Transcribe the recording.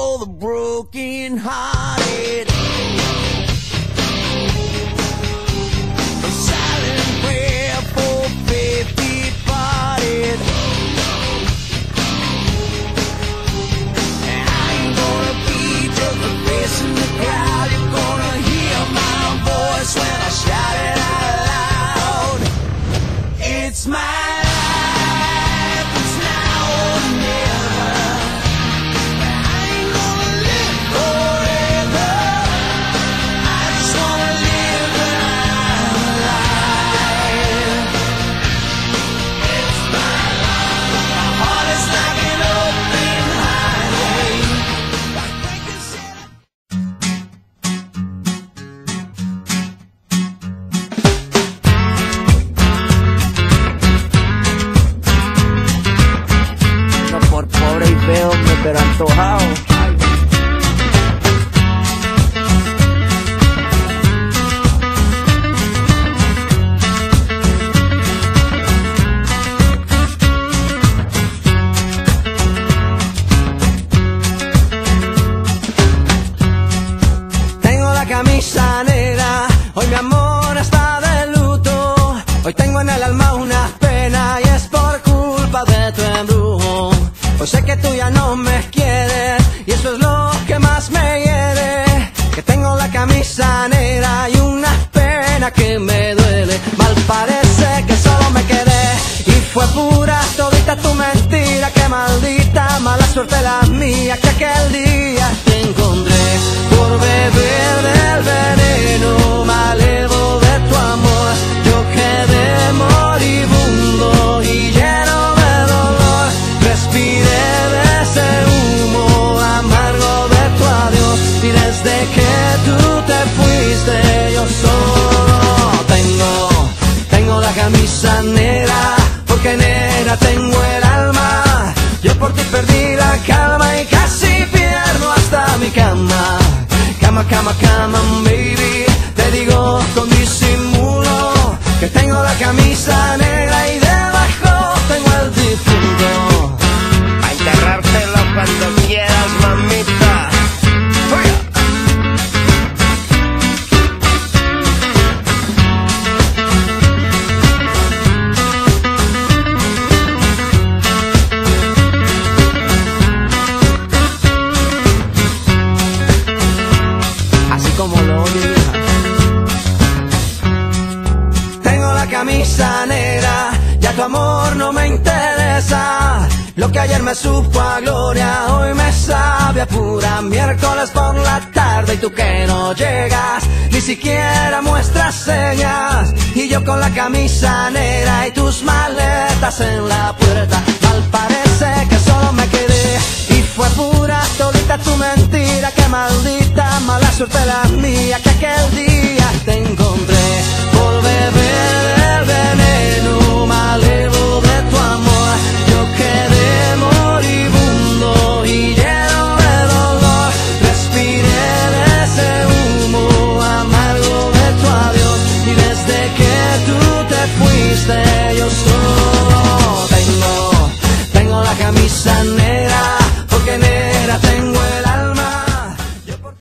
for the broken hearted. Tengo la camisa negra, hoy mi amor está de luto. Hoy tengo en el alma una pena y es por culpa de tu embrujo. Hoy sé que tú ya no me pura todita tu mentira. Que maldita mala suerte la mía que aquel día te encontré por beber del veneno malevo de tu amor. Yo quedé moribundo y lleno de dolor. Respiré de ese humo amargo de tu adiós y desde que tú te fuiste yo solo tengo, tengo la camisa negra porque negra tengo el alma. Yo por ti perdí la calma y casi pierdo hasta mi cama. Cama, cama, cama, baby. Te digo con disimulo que tengo la camisa negra como lo hija. Tengo la camisa negra, ya tu amor no me interesa. Lo que ayer me supo a gloria, hoy me sabe a pura miércoles por la tarde y tú que no llegas, ni siquiera muestras señas. Y yo con la camisa negra y tus maletas en la puerta, mal parece que fue pura todita tu mentira, que maldita mala suerte la mía, que aquel día te encontré por beber el veneno malevo de tu amor. Yo quedé moribundo y lleno de dolor, respiré de ese humo amargo de tu adiós y desde que tú te fuiste yo